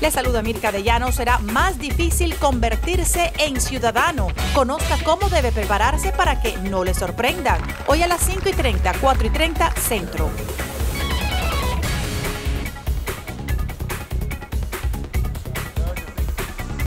Le saluda Mirka de Llano. Será más difícil convertirse en ciudadano. Conozca cómo debe prepararse para que no le sorprendan. Hoy a las 5 y 30, 4 y 30, Centro.